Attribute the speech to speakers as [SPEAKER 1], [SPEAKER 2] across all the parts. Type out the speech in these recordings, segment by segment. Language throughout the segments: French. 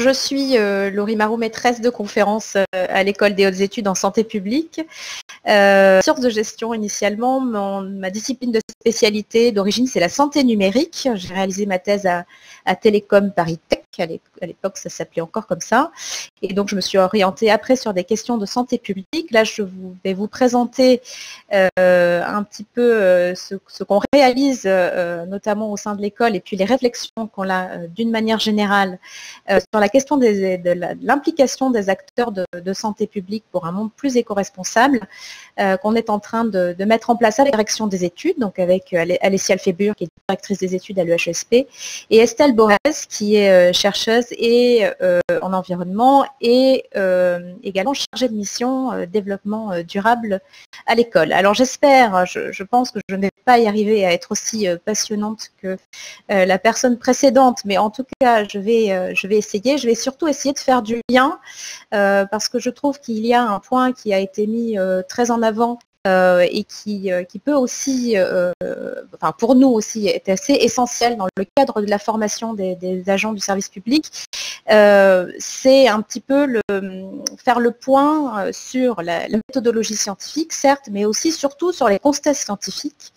[SPEAKER 1] je suis euh, Laurie Marou, maîtresse de conférence euh, à l'école des hautes études en santé publique. Euh, sciences de gestion initialement, ma discipline de spécialité d'origine c'est la santé numérique. J'ai réalisé ma thèse à, à Télécom Paris Tech, à l'époque ça s'appelait encore comme ça. Et donc je me suis orientée après sur des questions de santé publique. Là je vais vous présenter un petit peu ce, qu'on réalise notamment au sein de l'école et puis les réflexions qu'on a d'une manière générale sur la question de l'implication des acteurs de, santé publique pour un monde plus éco-responsable euh, qu'on est en train de, mettre en place à la direction des études, donc avec euh, Alessia Alfébur, qui est directrice des études à l'UHSP, et Estelle Borès, qui est euh, chercheuse et en environnement et également chargée de mission développement durable à l'école. Alors j'espère, je, pense que je ne vais pas y arriver à être aussi passionnante que la personne précédente, mais en tout cas, je vais, je vais essayer. Je vais surtout essayer de faire du lien euh, parce que je trouve qu'il y a un point qui a été mis euh, très en avant euh, et qui, qui, peut aussi, enfin pour nous aussi, est assez essentiel dans le cadre de la formation des, agents du service public, c'est un petit peu faire le point sur la, méthodologie scientifique, certes, mais aussi surtout sur les constats scientifiques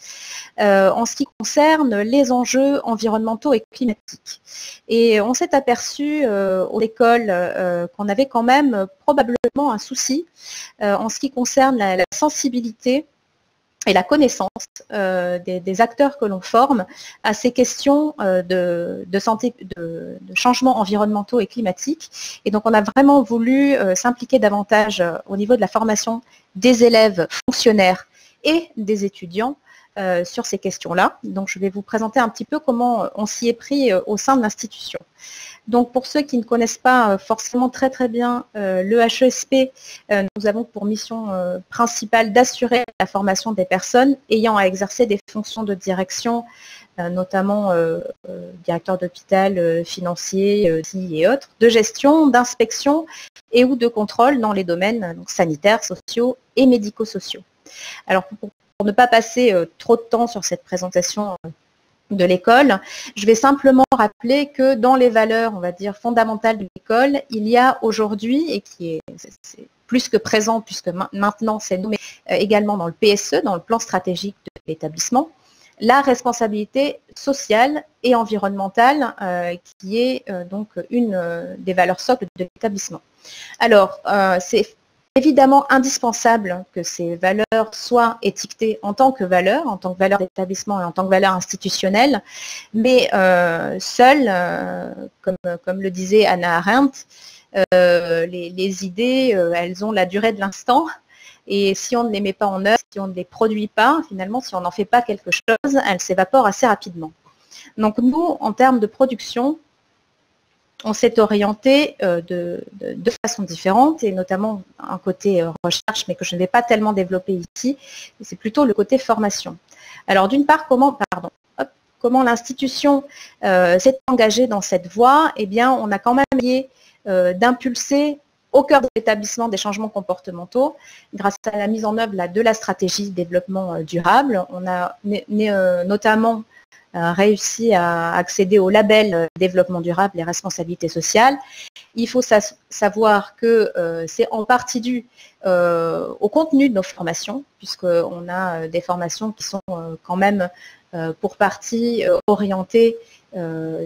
[SPEAKER 1] en ce qui concerne les enjeux environnementaux et climatiques. Et on s'est aperçu euh, au l'école euh, qu'on avait quand même probablement un souci euh, en ce qui concerne la, sensibilité et la connaissance des, acteurs que l'on forme à ces questions de, santé, de, changements environnementaux et climatiques. Et donc on a vraiment voulu s'impliquer davantage au niveau de la formation des élèves fonctionnaires et des étudiants euh, sur ces questions-là. Donc je vais vous présenter un petit peu comment on s'y est pris euh, au sein de l'institution. Donc pour ceux qui ne connaissent pas euh, forcément très très bien le HESP, nous avons pour mission principale d'assurer la formation des personnes ayant à exercer des fonctions de direction, notamment directeur d'hôpital, financier et autres, de gestion, d'inspection et ou de contrôle dans les domaines sanitaires, sociaux et médico-sociaux. Alors pour ne pas passer euh, trop de temps sur cette présentation euh, de l'école, je vais simplement rappeler que dans les valeurs, on va dire, fondamentales de l'école, il y a aujourd'hui, et qui est, plus que présent, puisque maintenant c'est nommé euh, également dans le PSE, dans le plan stratégique de l'établissement, la responsabilité sociale et environnementale, qui est donc une des valeurs socles de l'établissement. Alors, c'est évidemment indispensable que ces valeurs soient étiquetées en tant que valeurs, en tant que valeurs d'établissement et en tant que valeurs institutionnelles, mais euh, seules, euh, comme, le disait Anna Arendt, euh, les, idées, elles ont la durée de l'instant, et si on ne les met pas en œuvre, si on ne les produit pas, finalement, si on n'en fait pas quelque chose, elles s'évaporent assez rapidement. Donc nous, en termes de production, on s'est orienté euh, de, de, façon différente, et notamment un côté euh, recherche, mais que je ne vais pas tellement développer ici, c'est plutôt le côté formation. Alors d'une part, comment, l'institution euh, s'est engagée dans cette voie? Eh bien, on a quand même essayé d'impulser au cœur de l'établissement des changements comportementaux grâce à la mise en œuvre de la stratégie de développement durable. On a notamment réussi à accéder au label euh, développement durable et responsabilité sociale. Il faut savoir que euh, c'est en partie dû euh, au contenu de nos formations, puisqu'on a des formations qui sont quand même pour partie orientées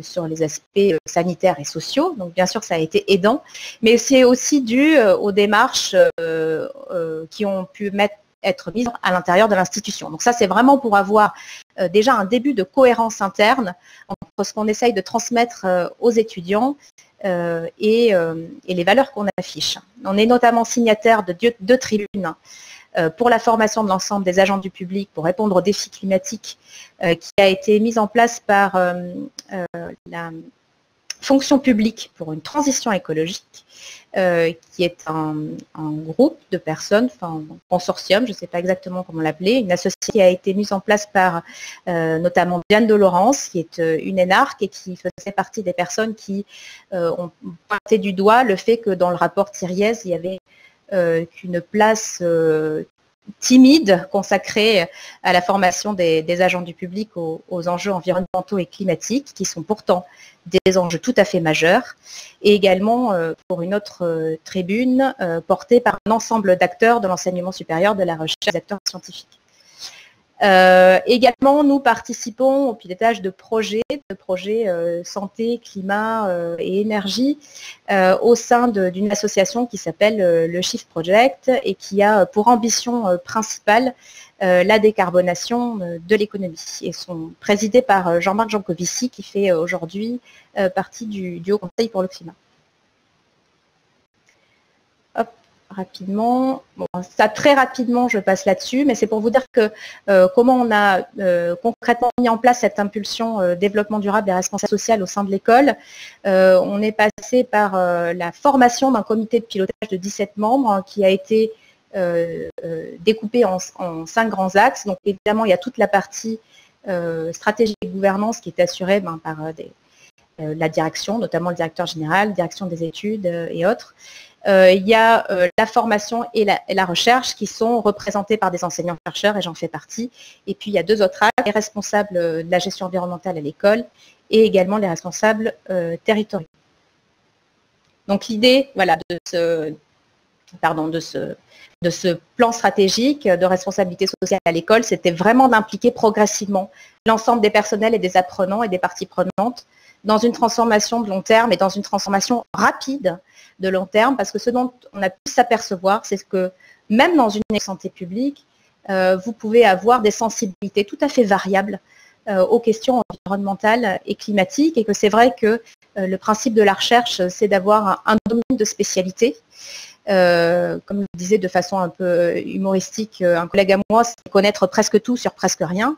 [SPEAKER 1] sur les aspects sanitaires et sociaux. Donc bien sûr, ça a été aidant, mais c'est aussi dû aux démarches qui ont pu mettre être mise à l'intérieur de l'institution. Donc ça, c'est vraiment pour avoir euh, déjà un début de cohérence interne entre ce qu'on essaye de transmettre euh, aux étudiants euh, et, les valeurs qu'on affiche. On est notamment signataire de deux, tribunes pour la formation de l'ensemble des agents du public pour répondre aux défis climatiques qui a été mise en place par la fonction publique pour une transition écologique euh, qui est un, groupe de personnes, enfin un consortium, je ne sais pas exactement comment l'appeler, une association qui a été mise en place par euh, notamment Diane de Laurence, qui est euh, une énarque et qui faisait partie des personnes qui ont pointé du doigt le fait que dans le rapport Thiriez, il y avait qu'une place timide consacrée à la formation des, agents du public aux, enjeux environnementaux et climatiques, qui sont pourtant des enjeux tout à fait majeurs, et également pour une autre tribune portée par un ensemble d'acteurs de l'enseignement supérieur, de la recherche, des acteurs scientifiques. Euh, également, nous participons au pilotage de projets, de projets euh, santé, climat euh, et énergie au sein d'une association qui s'appelle le Shift Project et qui a pour ambition principale la décarbonation de l'économie. Et sont présidés par Jean-Marc Jancovici qui fait aujourd'hui partie du, du Haut Conseil pour le climat. Rapidement. ça très rapidement, je passe là-dessus, mais c'est pour vous dire que euh, comment on a euh, concrètement mis en place cette impulsion euh, développement durable et responsable social au sein de l'école. on est passé par la formation d'un comité de pilotage de 17 membres hein, qui a été découpé en, cinq grands axes. Donc évidemment, il y a toute la partie stratégie et gouvernance qui est assurée ben, par la direction, notamment le directeur général, direction des études et autres. Euh, il y a euh, la formation et la, recherche qui sont représentés par des enseignants-chercheurs, et j'en fais partie. Et puis, il y a deux autres actes, les responsables de la gestion environnementale à l'école et également les responsables euh, territoriaux. Donc, l'idée voilà, de ce plan stratégique de responsabilité sociale à l'école, c'était vraiment d'impliquer progressivement l'ensemble des personnels et des apprenants et des parties prenantes dans une transformation de long terme et dans une transformation rapide de long terme, parce que ce dont on a pu s'apercevoir, c'est que même dans une santé publique, euh, vous pouvez avoir des sensibilités tout à fait variables euh, aux questions environnementales et climatiques, et que c'est vrai que euh, le principe de la recherche, c'est d'avoir un, domaine de spécialité. comme je disais de façon un peu humoristique, un collègue à moi, c'est connaître presque tout sur presque rien.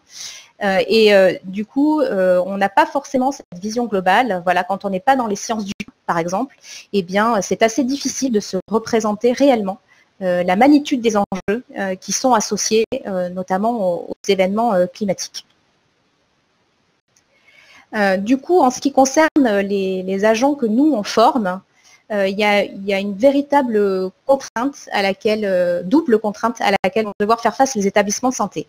[SPEAKER 1] Et du coup, on n'a pas forcément cette vision globale. Voilà, quand on n'est pas dans les sciences du par exemple, eh bien, c'est assez difficile de se représenter réellement euh, la magnitude des enjeux euh, qui sont associés euh, notamment aux, événements climatiques. du coup, en ce qui concerne les, agents que nous, on forme, il y, a, une véritable contrainte à laquelle, double contrainte à laquelle on va devoir faire face les établissements de santé.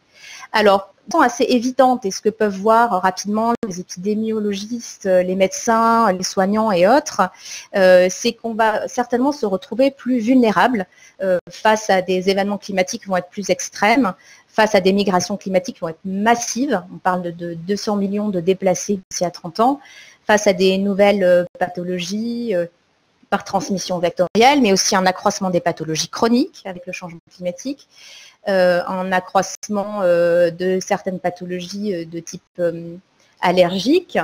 [SPEAKER 1] Alors, assez évidente et ce que peuvent voir rapidement les épidémiologistes, les médecins, les soignants et autres, euh, c'est qu'on va certainement se retrouver plus vulnérable euh, face à des événements climatiques qui vont être plus extrêmes, face à des migrations climatiques qui vont être massives. On parle de, 200 millions de déplacés d'ici à 30 ans, face à des nouvelles euh, pathologies par transmission vectorielle, mais aussi un accroissement des pathologies chroniques avec le changement climatique. Euh, en accroissement euh, de certaines pathologies euh, de type allergique,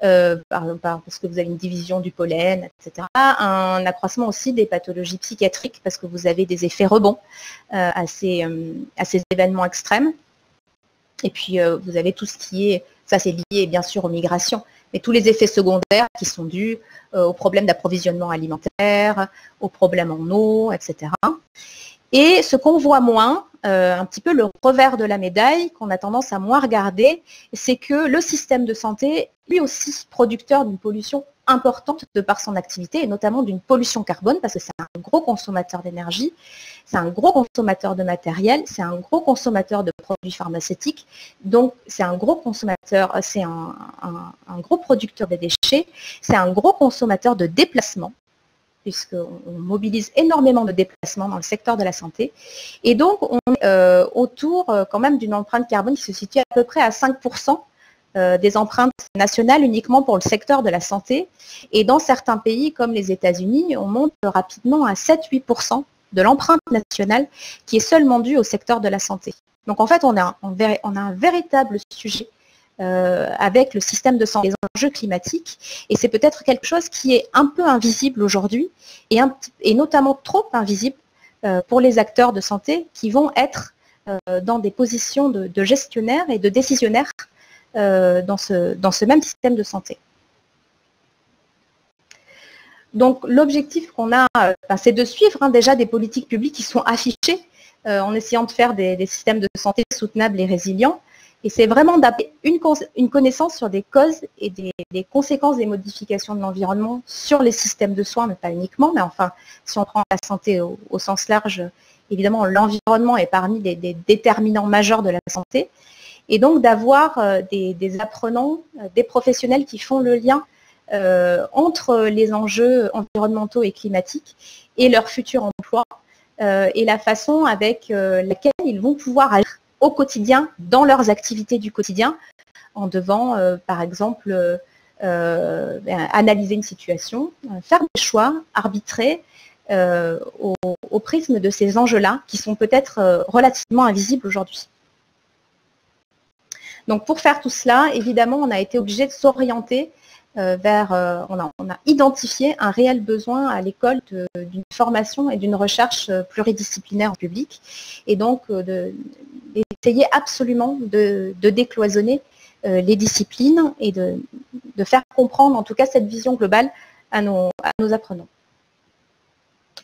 [SPEAKER 1] parce que vous avez une division du pollen, etc. Un accroissement aussi des pathologies psychiatriques parce que vous avez des effets rebonds à, ces, événements extrêmes. Et puis vous avez tout ce qui est, ça c'est lié bien sûr aux migrations, mais tous les effets secondaires qui sont dus aux problèmes d'approvisionnement alimentaire, aux problèmes en eau, etc. Et ce qu'on voit moins, euh, un petit peu le revers de la médaille qu'on a tendance à moins regarder, c'est que le système de santé, lui aussi, producteur d'une pollution importante de par son activité, et notamment d'une pollution carbone, parce que c'est un gros consommateur d'énergie, c'est un gros consommateur de matériel, c'est un gros consommateur de produits pharmaceutiques, donc c'est un gros consommateur, c'est un, gros producteur des déchets, c'est un gros consommateur de déplacements, puisqu'on mobilise énormément de déplacements dans le secteur de la santé. Et donc, on est euh, autour euh, quand même d'une empreinte carbone qui se situe à peu près à 5% euh, des empreintes nationales uniquement pour le secteur de la santé. Et dans certains pays comme les États-Unis, on monte rapidement à 7-8% de l'empreinte nationale qui est seulement due au secteur de la santé. Donc en fait, on a, un véritable sujet euh, avec le système de santé, les enjeux climatiques. Et c'est peut-être quelque chose qui est un peu invisible aujourd'hui et, et, notamment trop invisible euh, pour les acteurs de santé qui vont être euh, dans des positions de, de, gestionnaires et de décisionnaires dans, ce, dans ce même système de santé. Donc l'objectif qu'on a, c'est de suivre hein, déjà des politiques publiques qui sont affichées en essayant de faire des, systèmes de santé soutenables et résilients, et c'est vraiment d'avoir une, connaissance sur des causes et des, conséquences des modifications de l'environnement sur les systèmes de soins, mais pas uniquement, mais enfin, si on prend la santé au, sens large évidemment, l'environnement est parmi des, déterminants majeurs de la santé. Et donc d'avoir des, apprenants, des professionnels qui font le lien entre les enjeux environnementaux et climatiques et leur futur emploi et la façon avec laquelle ils vont pouvoir agir au quotidien, dans leurs activités du quotidien, en devant, par exemple, euh, ben, analyser une situation, euh, faire des choix, arbitrer euh, au, prisme de ces enjeux-là qui sont peut-être relativement invisibles aujourd'hui. Donc pour faire tout cela, évidemment, on a été obligé de s'orienter vers, on a, identifié un réel besoin à l'école d'une formation et d'une recherche pluridisciplinaire en public, et donc d'essayer absolument de, décloisonner les disciplines et de, de faire comprendre en tout cas cette vision globale à nos, apprenants.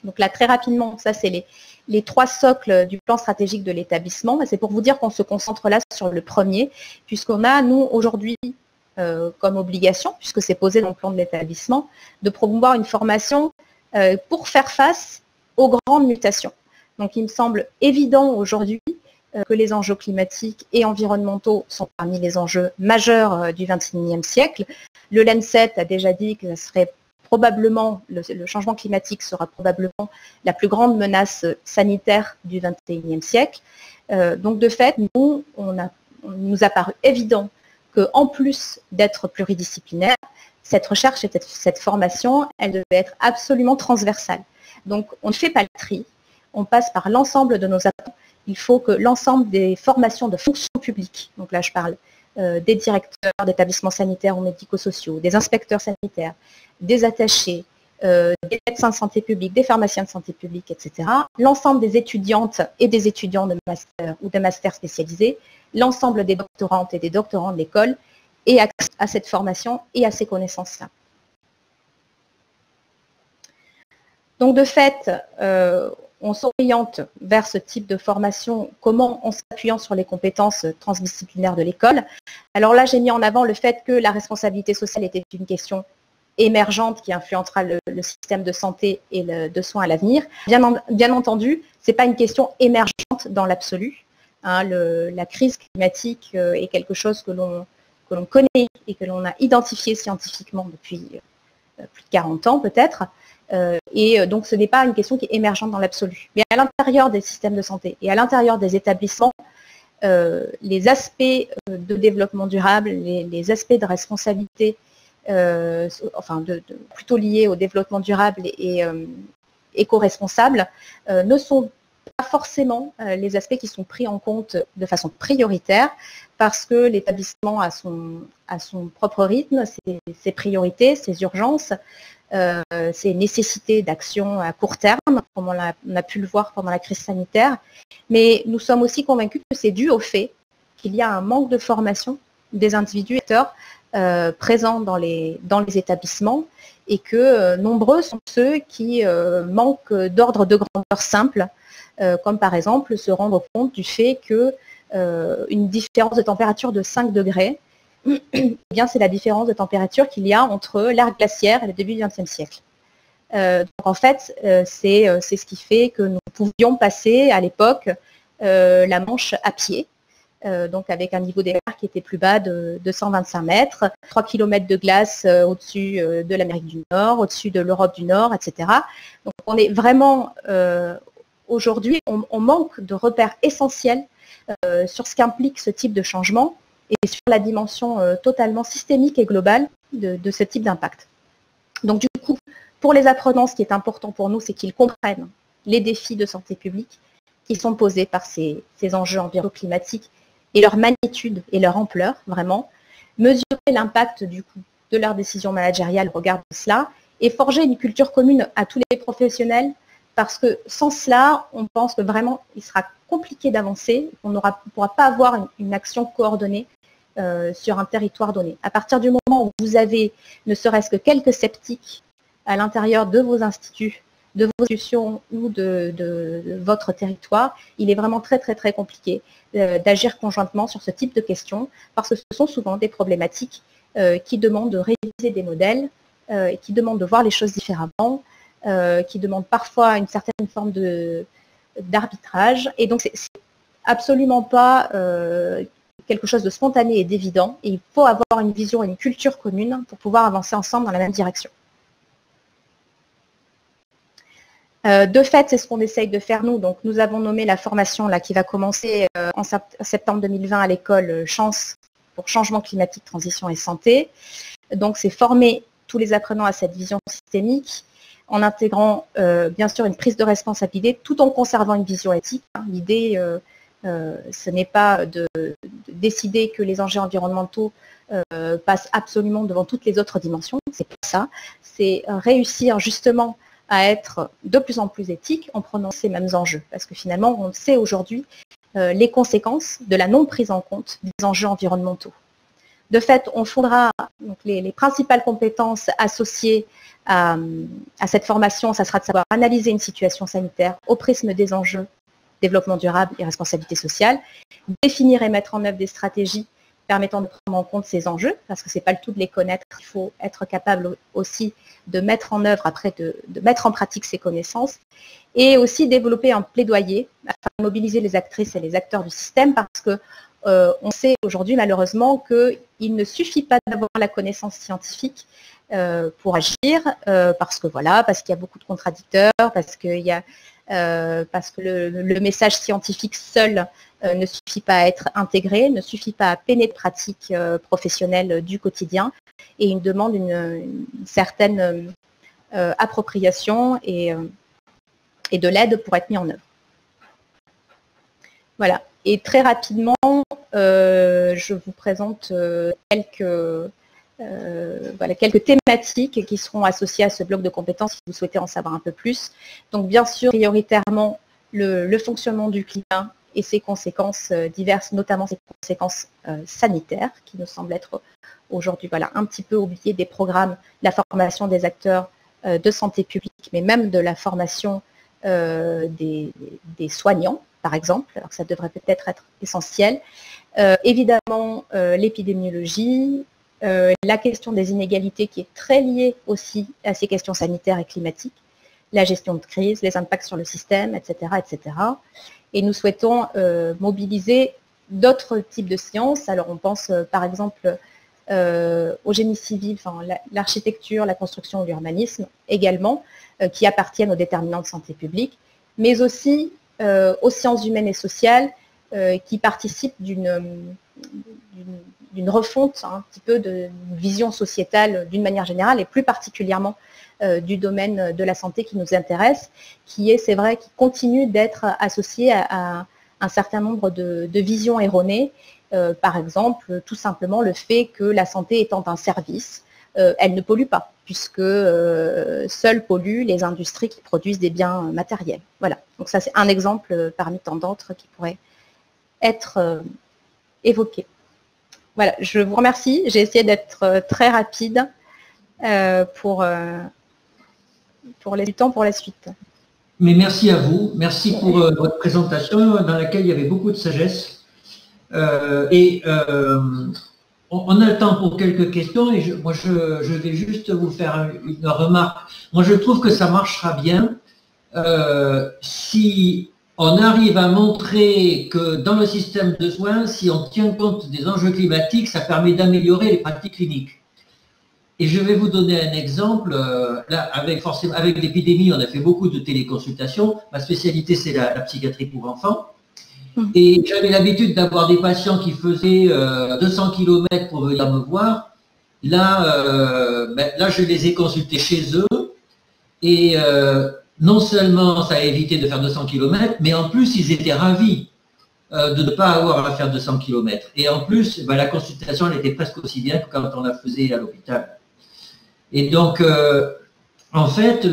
[SPEAKER 1] Donc là, très rapidement, ça c'est les, trois socles du plan stratégique de l'établissement. C'est pour vous dire qu'on se concentre là sur le premier, puisqu'on a, nous, aujourd'hui, euh, comme obligation, puisque c'est posé dans le plan de l'établissement, de promouvoir une formation euh, pour faire face aux grandes mutations. Donc il me semble évident aujourd'hui euh, que les enjeux climatiques et environnementaux sont parmi les enjeux majeurs du XXIe siècle. Le Lancet a déjà dit que ce serait probablement, le, changement climatique sera probablement la plus grande menace sanitaire du XXIe siècle. Euh, donc de fait, nous, on nous a paru évident qu'en plus d'être pluridisciplinaire, cette recherche et cette formation, elle devait être absolument transversale. Donc on ne fait pas le tri, on passe par l'ensemble de nos attentes il faut que l'ensemble des formations de fonction publique, donc là je parle euh, des directeurs d'établissements sanitaires ou médico-sociaux, des inspecteurs sanitaires, des attachés, euh, des médecins de santé publique, des pharmaciens de santé publique, etc. L'ensemble des étudiantes et des étudiants de master ou de master spécialisés, l'ensemble des doctorantes et des doctorants de l'école et accès à cette formation et à ces connaissances-là. Donc de fait, euh, on s'oriente vers ce type de formation, comment en s'appuyant sur les compétences transdisciplinaires de l'école. Alors là, j'ai mis en avant le fait que la responsabilité sociale était une question émergente qui influencera le, système de santé et de soins à l'avenir. Bien, entendu, ce n'est pas une question émergente dans l'absolu. Hein. la crise climatique euh, est quelque chose que l'on connaît et que l'on a identifié scientifiquement depuis euh, plus de 40 ans peut-être. Euh, et euh, donc, ce n'est pas une question qui est émergente dans l'absolu. Mais à l'intérieur des systèmes de santé et à l'intérieur des établissements, euh, les aspects de développement durable, les, aspects de responsabilité, enfin plutôt liés au développement durable et, éco-responsable, ne sont pas forcément les aspects qui sont pris en compte de façon prioritaire parce que l'établissement a son, propre rythme, ses priorités, ses urgences, ces nécessités d'action à court terme, comme on a, pu le voir pendant la crise sanitaire. Mais nous sommes aussi convaincus que c'est dû au fait qu'il y a un manque de formation des individus acteurs euh, présents dans les, établissements et que euh, nombreux sont ceux qui manquent d'ordre de grandeur simple, comme par exemple se rendre compte du fait qu'une différence de température de 5 degrés eh bien, c'est la différence de température qu'il y a entre l'ère glaciaire et le début du XXe siècle. Euh, donc en fait, euh, euh, c'est ce qui fait que nous pouvions passer à l'époque la Manche à pied, donc avec un niveau mers qui était plus bas de, 125 mètres, 3 km de glace au-dessus de l'Amérique du Nord, au-dessus de l'Europe du Nord, etc. Donc on est vraiment, aujourd'hui, on, manque de repères essentiels sur ce qu'implique ce type de changement et sur la dimension euh, totalement systémique et globale de, ce type d'impact. Donc du coup, pour les apprenants, ce qui est important pour nous, c'est qu'ils comprennent les défis de santé publique qui sont posés par ces, enjeux environnementaux-climatiques et leur magnitude et leur ampleur, vraiment, mesurer l'impact du coup de leurs décisions managériales au regard de cela et forger une culture commune à tous les professionnels parce que sans cela, on pense que vraiment, il sera compliqué d'avancer, on ne pourra pas avoir une action coordonnée euh, sur un territoire donné. À partir du moment où vous avez ne serait-ce que quelques sceptiques à l'intérieur de vos instituts, de vos institutions ou de, votre territoire, il est vraiment très très très compliqué euh, d'agir conjointement sur ce type de questions parce que ce sont souvent des problématiques euh, qui demandent de réviser des modèles, qui demandent de voir les choses différemment, qui demandent parfois une certaine forme d'arbitrage. Et donc, c'est absolument pas quelque chose de spontané et d'évident. Et il faut avoir une vision et une culture commune pour pouvoir avancer ensemble dans la même direction. Euh, de fait, c'est ce qu'on essaye de faire nous. Donc, nous avons nommé la formation là, qui va commencer euh, en septembre 2020 à l'école euh, Chance pour changement climatique, transition et santé. Donc, c'est former tous les apprenants à cette vision systémique en intégrant bien sûr une prise de responsabilité tout en conservant une vision éthique. Hein. L'idée, ce n'est pas de, décider que les enjeux environnementaux passent absolument devant toutes les autres dimensions. C'est pas ça. C'est réussir justement à être de plus en plus éthique en prenant ces mêmes enjeux. Parce que finalement, on sait aujourd'hui euh, les conséquences de la non prise en compte des enjeux environnementaux. De fait, on fondera les, principales compétences associées à, cette formation, ça sera de savoir analyser une situation sanitaire au prisme des enjeux développement durable et responsabilité sociale, définir et mettre en œuvre des stratégies permettant de prendre en compte ces enjeux, parce que ce n'est pas le tout de les connaître, il faut être capable aussi de mettre en œuvre, après de, mettre en pratique ces connaissances, et aussi développer un plaidoyer afin de mobiliser les actrices et les acteurs du système, parce que euh, on sait aujourd'hui malheureusement qu'il ne suffit pas d'avoir la connaissance scientifique euh, pour agir, euh, parce que voilà, parce qu'il y a beaucoup de contradicteurs, parce qu'il y a parce que le, message scientifique seul euh, ne suffit pas à être intégré, ne suffit pas à de pratiques euh, professionnelles du quotidien et il demande une, certaine euh, appropriation et de l'aide pour être mis en œuvre. Voilà. Et très rapidement, je vous présente quelques, voilà, quelques thématiques qui seront associées à ce bloc de compétences si vous souhaitez en savoir un peu plus. Donc bien sûr, prioritairement, le fonctionnement du client et ses conséquences euh, diverses, notamment ses conséquences euh, sanitaires, qui nous semblent être aujourd'hui voilà, un petit peu oubliées des programmes, la formation des acteurs euh, de santé publique, mais même de la formation des, soignants, par exemple. Alors ça devrait peut-être être essentiel. évidemment, l'épidémiologie, la question des inégalités qui est très liée aussi à ces questions sanitaires et climatiques, la gestion de crise, les impacts sur le système, etc. etc et nous souhaitons euh, mobiliser d'autres types de sciences. Alors on pense euh, par exemple euh, au génie civil, l'architecture, la construction, l'urbanisme également, qui appartiennent aux déterminants de santé publique, mais aussi aux sciences humaines et sociales qui participent d'une refonte un petit peu de vision sociétale d'une manière générale et plus particulièrement euh, du domaine de la santé qui nous intéresse, qui est, c'est vrai, qui continue d'être associé à, un certain nombre de, visions erronées. Euh, par exemple, tout simplement le fait que la santé étant un service, euh, elle ne pollue pas, puisque seules polluent les industries qui produisent des biens matériels. Voilà, donc ça c'est un exemple parmi tant d'autres qui pourrait être évoqué. Voilà, je vous remercie. J'ai essayé d'être très rapide pour, pour les, temps pour la suite.
[SPEAKER 2] Mais merci à vous, merci pour euh, votre présentation dans laquelle il y avait beaucoup de sagesse. Euh, et euh, on, a le temps pour quelques questions et je, moi je, vais juste vous faire une remarque. Moi je trouve que ça marchera bien si on arrive à montrer que dans le système de soins, si on tient compte des enjeux climatiques, ça permet d'améliorer les pratiques cliniques. Et je vais vous donner un exemple. Euh, là, avec, forcément, avec l'épidémie, on a fait beaucoup de téléconsultations. Ma spécialité, c'est la, psychiatrie pour enfants. Hum. Et j'avais l'habitude d'avoir des patients qui faisaient 200 euh, km pour venir me voir. Là, euh, ben, là, je les ai consultés chez eux. Et non seulement ça a évité de faire 200 km, mais en plus, ils étaient ravis de ne pas avoir à faire 200 km. Et en plus, ben, la consultation, elle était presque aussi bien que quand on la faisait à l'hôpital. Et donc, euh, en fait,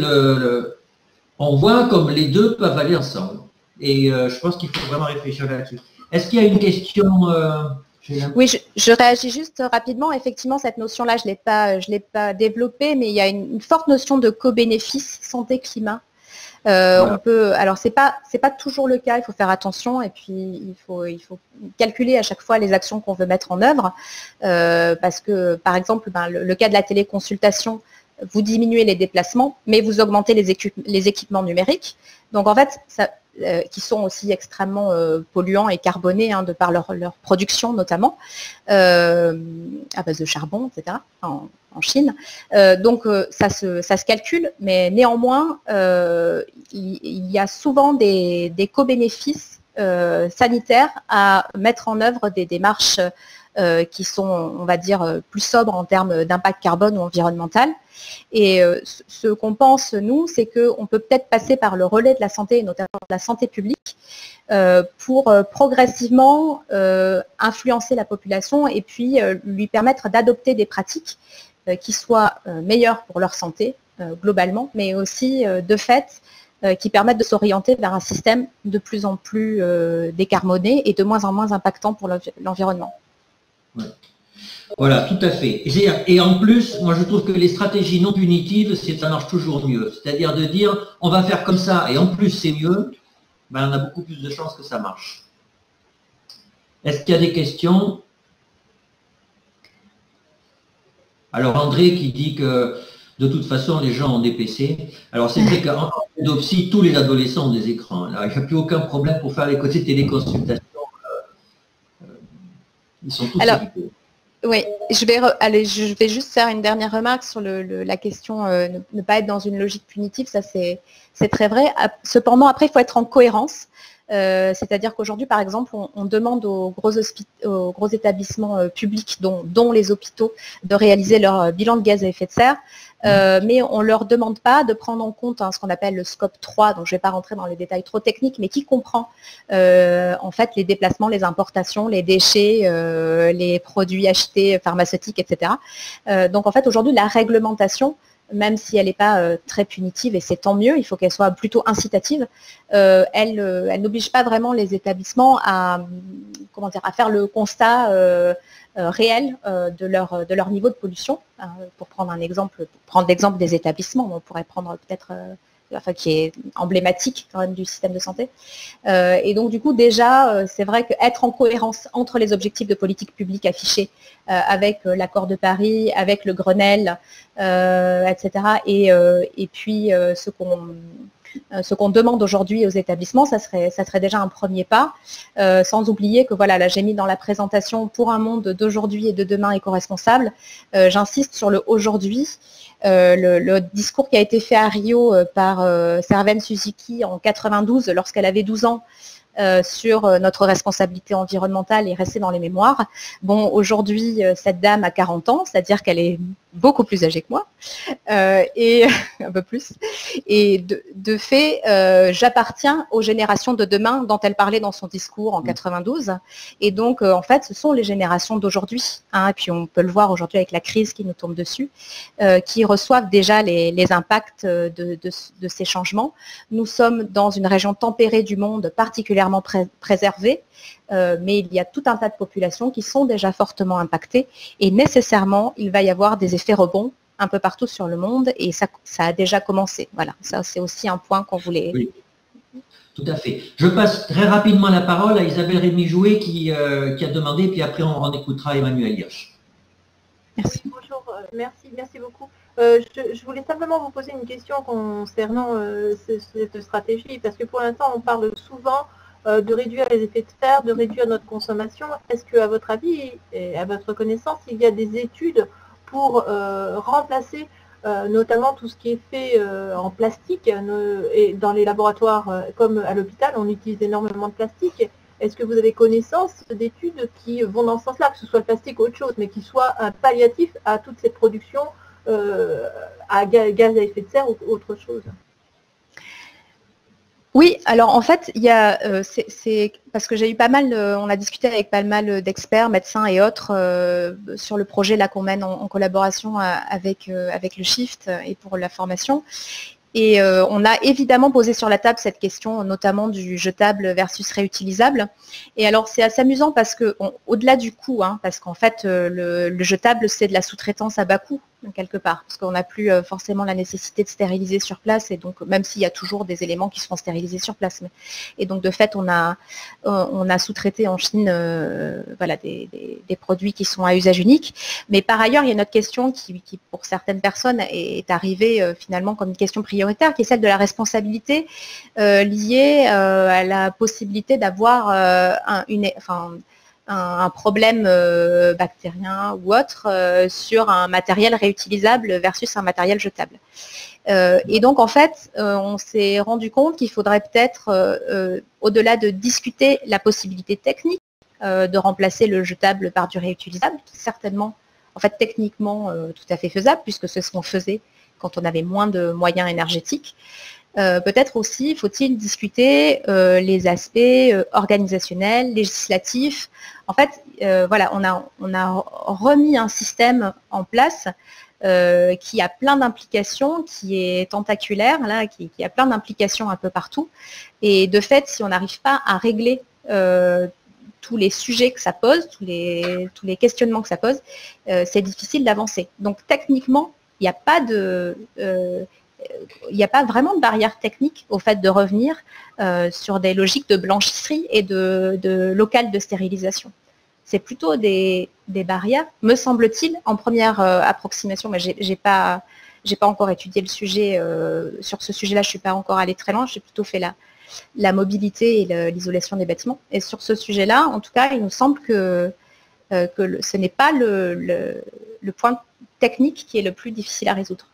[SPEAKER 2] on voit comme les deux peuvent aller ensemble. Et euh, je pense qu'il faut vraiment réfléchir là-dessus. Est-ce qu'il y a une question euh,
[SPEAKER 1] Oui, je, réagis juste rapidement. Effectivement, cette notion-là, je ne l'ai pas développée, mais il y a une, forte notion de co-bénéfice santé-climat. On peut, alors c'est pas c'est pas toujours le cas. Il faut faire attention et puis il faut il faut calculer à chaque fois les actions qu'on veut mettre en œuvre parce que par exemple ben, le, cas de la téléconsultation, vous diminuez les déplacements, mais vous augmentez les, les équipements numériques. Donc en fait, qui sont aussi extrêmement polluants et carbonés hein, de par leur, production notamment, à base de charbon, etc., en, Chine. donc ça se, calcule, mais néanmoins, il, y a souvent des, co-bénéfices sanitaires à mettre en œuvre des démarches euh, qui sont, on va dire, euh, plus sobres en termes d'impact carbone ou environnemental. Et euh, ce qu'on pense, nous, c'est qu'on peut peut-être passer par le relais de la santé, notamment de la santé publique, pour progressivement influencer la population et puis lui permettre d'adopter des pratiques qui soient meilleures pour leur santé globalement, mais aussi de fait qui permettent de s'orienter vers un système de plus en plus décarboné et de moins en moins impactant pour l'environnement.
[SPEAKER 2] Voilà, tout à fait. Et en plus, moi je trouve que les stratégies non punitives, ça marche toujours mieux. C'est-à-dire de dire on va faire comme ça et en plus c'est mieux, ben, on a beaucoup plus de chances que ça marche. Est-ce qu'il y a des questions? Alors André qui dit que de toute façon les gens ont des PC. Alors c'est vrai qu'en pédopsie, tous les adolescents ont des écrans. il n'y a plus aucun problème pour faire les côtés téléconsultation
[SPEAKER 1] alors, Oui, je vais, allez, je vais juste faire une dernière remarque sur la question euh, ne, pas être dans une logique punitive, ça c'est très vrai. Cependant, après, il faut être en cohérence. Euh, c'est-à-dire qu'aujourd'hui, par exemple, on, demande aux gros, aux gros établissements euh, publics, dont, les hôpitaux, de réaliser leur bilan de gaz à effet de serre. Euh, mais on ne leur demande pas de prendre en compte hein, ce qu'on appelle le scope 3, donc je ne vais pas rentrer dans les détails trop techniques, mais qui comprend euh, en fait les déplacements, les importations, les déchets, euh, les produits achetés pharmaceutiques, etc. donc en fait aujourd'hui la réglementation même si elle n'est pas très punitive, et c'est tant mieux, il faut qu'elle soit plutôt incitative, elle, elle n'oblige pas vraiment les établissements à, faire le constat euh, réel euh, de, leur, niveau de pollution. Hein, pour prendre l'exemple des établissements, on pourrait prendre peut-être euh, enfin, qui est emblématique quand même du système de santé. et donc du coup déjà, c'est vrai qu'être en cohérence entre les objectifs de politique publique affichés avec l'accord de Paris, avec le Grenelle, etc. Et, puis ce qu'on euh, ce qu'on demande aujourd'hui aux établissements, ça serait, ça serait déjà un premier pas, euh, sans oublier que voilà, là j'ai mis dans la présentation pour un monde d'aujourd'hui et de demain éco-responsable, euh, j'insiste sur le aujourd'hui. Le, discours qui a été fait à Rio par Serven Suzuki en 92 lorsqu'elle avait 12 ans euh, sur euh, notre responsabilité environnementale est restée dans les mémoires. Bon, aujourd'hui, euh, cette dame a 40 ans, c'est-à-dire qu'elle est beaucoup plus âgée que moi, et un peu plus. Et de, fait, j'appartiens aux générations de demain dont elle parlait dans son discours en 92. Mm. Et donc, en fait, ce sont les générations d'aujourd'hui, hein, et puis on peut le voir aujourd'hui avec la crise qui nous tombe dessus, qui reçoivent déjà les, impacts de, de ces changements. Nous sommes dans une région tempérée du monde particulièrement préservés, euh, mais il y a tout un tas de populations qui sont déjà fortement impactées et nécessairement, il va y avoir des effets rebonds un peu partout sur le monde et ça, ça a déjà commencé. Voilà, ça c'est aussi un point qu'on voulait...
[SPEAKER 2] Oui. Tout à fait. Je passe très rapidement la parole à Isabelle Rémy-Jouet qui, euh, qui, a demandé, puis après on en écoutera Emmanuel Hirsch.
[SPEAKER 3] Merci. Bonjour, euh, merci, merci beaucoup. je, voulais simplement vous poser une question concernant cette stratégie, parce que pour l'instant, on parle souvent de réduire les effets de serre, de réduire notre consommation. Est-ce qu'à votre avis et à votre connaissance, il y a des études pour euh, remplacer euh, notamment tout ce qui est fait en plastique et dans les laboratoires comme à l'hôpital, on utilise énormément de plastique. Est-ce que vous avez connaissance d'études qui vont dans ce sens-là, que ce soit le plastique ou autre chose, mais qui soit un palliatif à toute cette production à gaz à effet de serre ou autre chose?
[SPEAKER 1] Oui, alors en fait, euh, parce que j'ai eu pas mal, on a discuté avec pas mal d'experts, médecins et autres euh, sur le projet là qu'on mène en, collaboration euh, avec, le Shift et pour la formation. Et on a évidemment posé sur la table cette question, notamment du jetable versus réutilisable. Et alors c'est assez amusant parce que, au-delà du coût, hein, parce qu'en fait le, jetable c'est de la sous-traitance à bas coût, quelque part, parce qu'on n'a plus forcément la nécessité de stériliser sur place, et donc même s'il y a toujours des éléments qui seront stérilisés sur place. et donc de fait, on a, on a sous-traité en Chine voilà, des, produits qui sont à usage unique. Mais par ailleurs, il y a une autre question qui, pour certaines personnes, est, arrivée finalement comme une question prioritaire, qui est celle de la responsabilité liée à la possibilité d'avoir une, enfin, un, problème euh, bactérien ou autre euh, sur un matériel réutilisable versus un matériel jetable. Euh, et donc, en fait, on s'est rendu compte qu'il faudrait peut-être, au-delà de discuter la possibilité technique de remplacer le jetable par du réutilisable, certainement, en fait, techniquement tout à fait faisable, puisque c'est ce qu'on faisait quand on avait moins de moyens énergétiques. Euh, peut-être aussi faut-il discuter euh, les aspects euh, organisationnels, législatifs. En fait, voilà, on a, remis un système en place qui a plein d'implications, qui est tentaculaire, là, qui, a plein d'implications un peu partout. Et de fait, si on n'arrive pas à régler tous les sujets que ça pose, tous les questionnements que ça pose, c'est difficile d'avancer. Donc techniquement, il n'y a pas de il n'y a pas vraiment de barrière technique au fait de revenir euh, sur des logiques de blanchisserie et de, local de stérilisation. C'est plutôt des, barrières, me semble-t-il, en première euh, approximation, mais je n'ai pas, encore étudié le sujet, euh, sur ce sujet-là, je ne suis pas encore allée très loin, j'ai plutôt fait la, mobilité et l'isolation des bâtiments. Et sur ce sujet-là, en tout cas, il nous semble que, ce n'est pas le point technique qui est le plus difficile à résoudre.